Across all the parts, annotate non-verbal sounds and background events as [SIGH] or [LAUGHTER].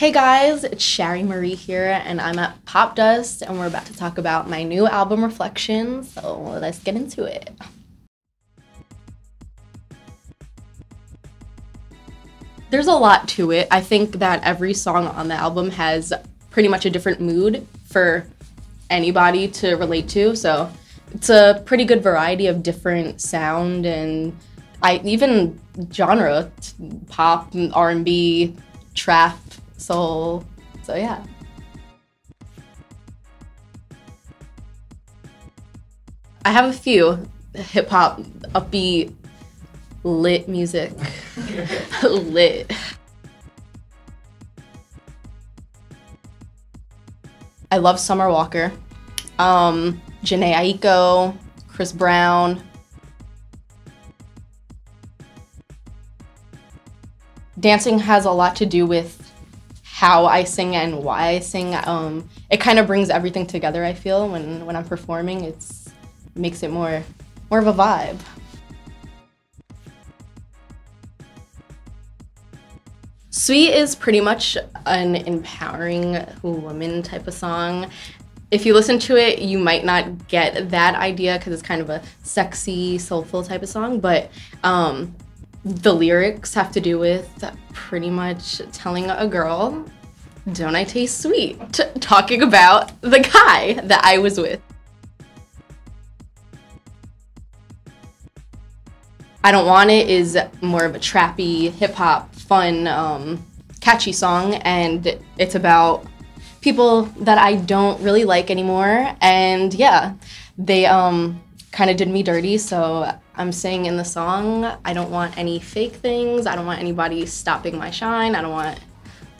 Hey guys, it's Shari Marie here, and I'm at Popdust, and we're about to talk about my new album Reflections. So let's get into it. There's a lot to it. I think that every song on the album has pretty much a different mood for anybody to relate to. So it's a pretty good variety of different sound and I even genre, pop, R&B, trap, soul. So yeah. I have a few hip hop, upbeat, lit music. [LAUGHS] lit. I love Summer Walker. Um, Jhené Aiko, Chris Brown. Dancing has a lot to do with how I sing and why I sing. Um, it kind of brings everything together. I feel when when I'm performing, it's makes it more more of a vibe. Sweet is pretty much an empowering woman type of song. If you listen to it, you might not get that idea because it's kind of a sexy, soulful type of song, but um, the lyrics have to do with pretty much telling a girl, Don't I taste sweet? T talking about the guy that I was with. I Don't Want It is more of a trappy, hip hop, fun, um, catchy song, and it's about people that I don't really like anymore. And yeah, they um, kind of did me dirty, so I'm saying in the song, I don't want any fake things. I don't want anybody stopping my shine. I don't want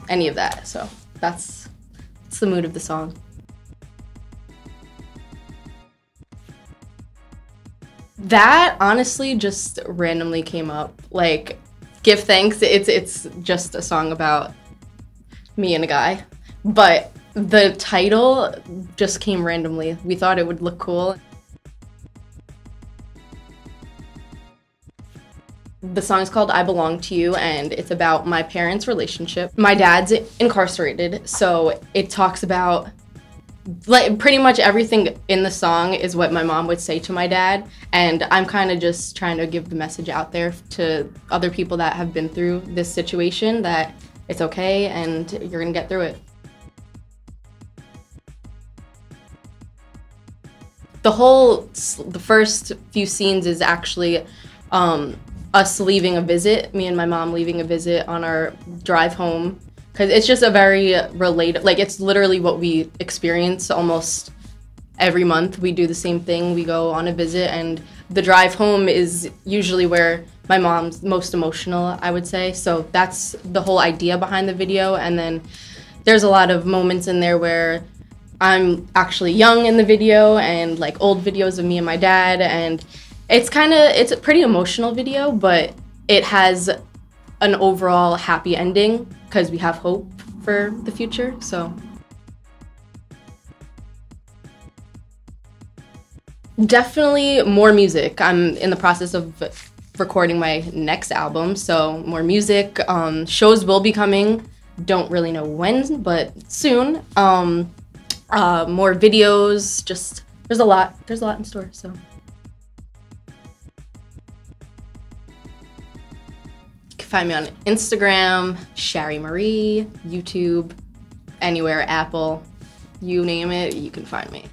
any of that. So that's, that's the mood of the song. That honestly just randomly came up. Like, give thanks. It's it's just a song about me and a guy, but the title just came randomly. We thought it would look cool. The song is called I Belong to You and it's about my parents' relationship. My dad's incarcerated, so it talks about like pretty much everything in the song is what my mom would say to my dad and i'm kind of just trying to give the message out there to other people that have been through this situation that it's okay and you're gonna get through it the whole the first few scenes is actually um, us leaving a visit me and my mom leaving a visit on our drive home. Because it's just a very related like it's literally what we experience almost every month. We do the same thing. We go on a visit and the drive home is usually where my mom's most emotional i would say. So that's the whole idea behind the video. And then there's a lot of moments in there where i'm actually young in the video and like old videos of me and my dad. And it's kind of it's a pretty emotional video but it has an overall happy ending because we have hope for the future. So definitely more music. I'm in the process of recording my next album, so more music. Um, shows will be coming. Don't really know when, but soon. Um, uh, more videos. Just there's a lot. There's a lot in store. So. Find me on Instagram, Shari Marie, YouTube, anywhere, Apple, you name it, you can find me.